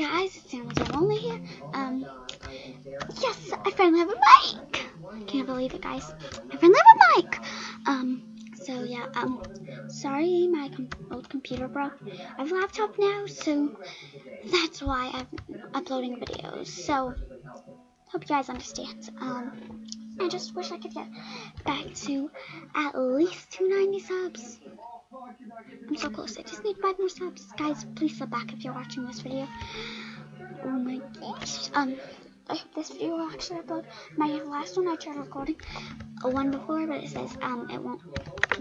guys, it's Jam Only here. Um, yes, I finally have a mic. I Can't believe it, guys. I finally have a mic. Um, so yeah, um, sorry, my com- old computer broke. I have a laptop now, so that's why I'm uploading videos. So, hope you guys understand. Um, I just wish I could get back to at least 290 subs. I'm so close. I just need five more subs. Guys, please sub back if you're watching this video. Oh my gosh. Um, I hope this video will actually upload. My last one I tried recording a one before, but it says um it won't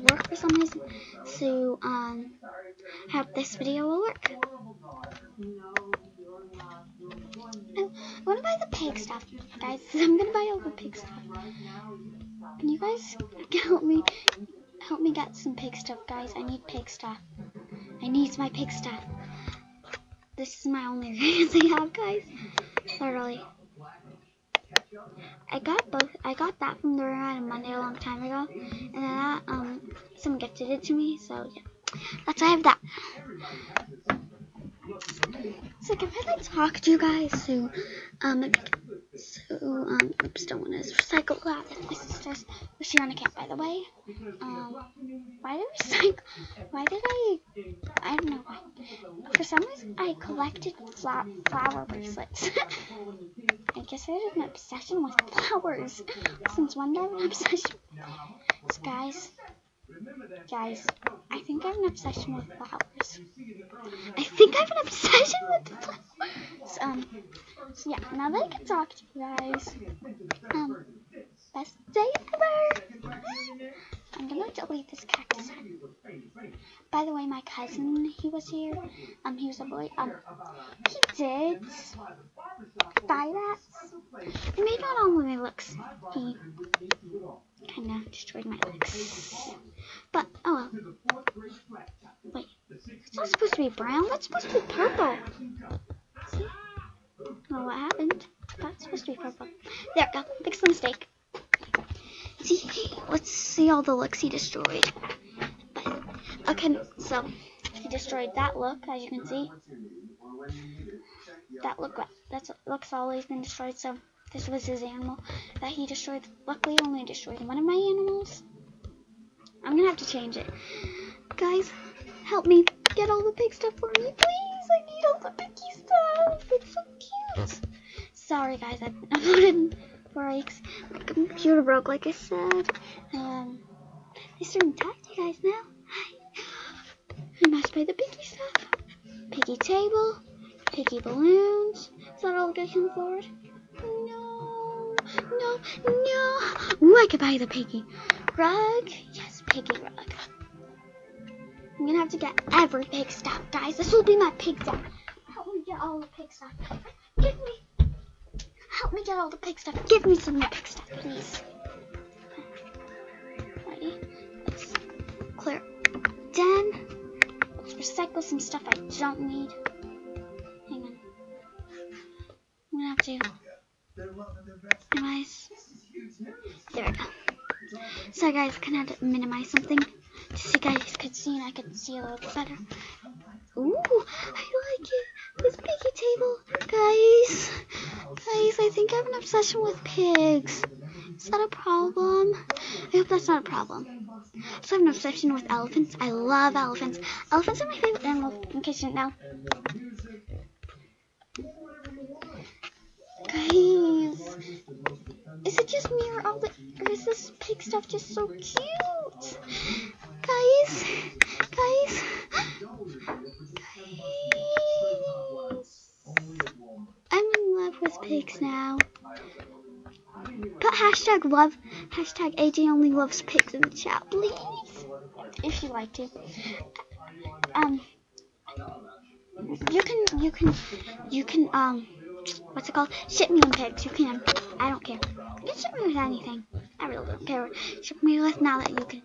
work for some reason. So um, I hope this video will work. Oh, I want to buy the pig stuff, guys. I'm gonna buy all the pig stuff. Can you guys help me? Help me get some pig stuff, guys. I need pig stuff. I need my pig stuff. This is my only reason I have, guys. Literally. I got both. I got that from the room on Monday a long time ago, and then that um someone gifted it to me. So yeah, that's why I have that. So can I like talk to you guys? So um so um oops don't want to recycle glass. That's my sister's. She on a camp by the way. Um why did I recycle? Why did I? I don't know why. For some reason I collected flower bracelets. I guess I had an obsession with flowers. Since when did I have an obsession? So guys, guys, I think I have an obsession with flowers. I think I have an obsession with flowers. Um, so yeah, now that I can talk to you guys, um, best day ever. I'm gonna delete this cactus. By the way, my cousin, he was here. Um, he was a boy. Um, he did buy that. Made not all my looks. He kind of destroyed my looks. But oh well. Wait, it's not supposed to be brown. That's supposed to be purple. Well, what happened? That's supposed to be purple. There we go. Fix the mistake. See, let's see all the looks he destroyed. But, okay, so he destroyed that look, as you can see. That look, that's looks always been destroyed. So this was his animal that he destroyed. Luckily, only destroyed one of my animals. I'm gonna have to change it, guys. Help me get all the pig stuff for me, please. I need all the piggy stuff. It's so cute. Sorry, guys. I've uploaded breaks. My computer broke, like I said. Um, I starting to talk to you guys now. Hi. I must buy the piggy stuff. Piggy table, piggy balloons. Is that all I can afford? No, no, no. Ooh, I could buy the piggy rug. Yes, piggy rug. I'm gonna have to get every pig stuff, guys. This will be my pig stuff. Help me get all the pig stuff. Give me help me get all the pig stuff. Give me some pig stuff, please. Ready? Let's clear den. Let's recycle some stuff I don't need. Hang on. I'm gonna have to minimize. There we go. So guys, can I have to minimize something? So you guys could see and I could see a little bit better. Ooh, I like it. This piggy table. Guys, guys, I think I have an obsession with pigs. Is that a problem? I hope that's not a problem. So I have an obsession with elephants. I love elephants. Elephants are my favorite animal, in case you didn't know. Guys, is it just me or all the, or is this pig stuff just so cute? Guys, guys, guys. I'm in love with pigs now. Put hashtag love, hashtag AJ only loves pigs in the chat, please. If you like to. Um, you can, you can, you can, um, what's it called? Ship me on pigs. You can. I don't care. You can ship me with anything. I really don't care. Ship me with now that you can.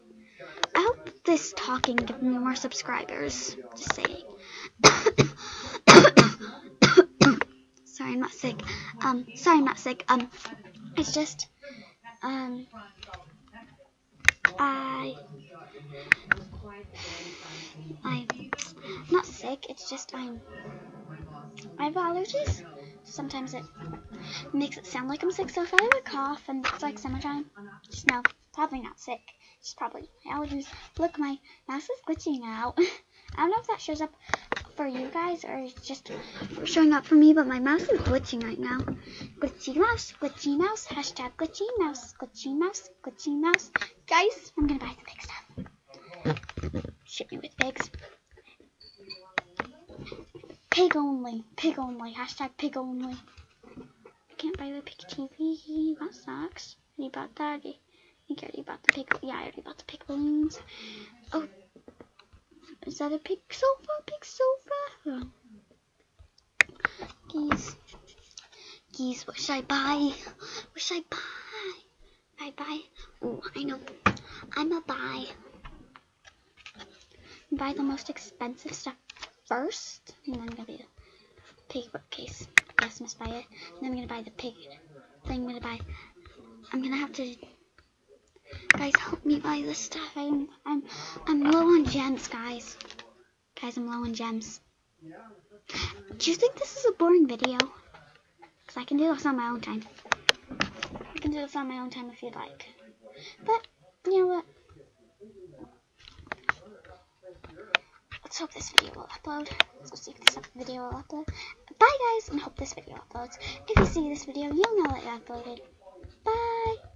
I hope this talking gives me more subscribers. Just saying. sorry, I'm not sick. Um, sorry, I'm not sick. Um, it's just, um, I, I'm not sick. It's just I'm, I have allergies. Sometimes it makes it sound like I'm sick. So if I have a cough and it's like summertime, just know, probably not sick. It's probably my allergies. Look, my mouse is glitching out. I don't know if that shows up for you guys or it's just showing up for me, but my mouse is glitching right now. Glitchy mouse, glitchy mouse, hashtag glitchy mouse, glitchy mouse, glitchy mouse. Guys, I'm gonna buy some pig stuff. Ship me with pigs. Pig only, pig only, hashtag pig only. I can't buy the pig TV, that sucks. I already bought that. Think I already bought the pig, yeah, I already bought the pig balloons. Oh, is that a pig sofa? Pig sofa? Oh. Geese. Geese, what should I buy? What should I buy? I buy. Oh, I know. I'm a buy. Buy the most expensive stuff first, and then I'm gonna be the pig bookcase. Yes, must buy it. And then I'm gonna buy the pig thing. I'm gonna buy. I'm gonna have to. Guys, help me buy this stuff. I'm I'm I'm low on gems, guys. Guys, I'm low on gems. Do you think this is a boring video? Cause I can do this on my own time. I can do this on my own time if you'd like. But you know what? Let's hope this video will upload. Let's see if this video will upload. Bye guys, and hope this video uploads. If you see this video, you'll know it uploaded. Bye.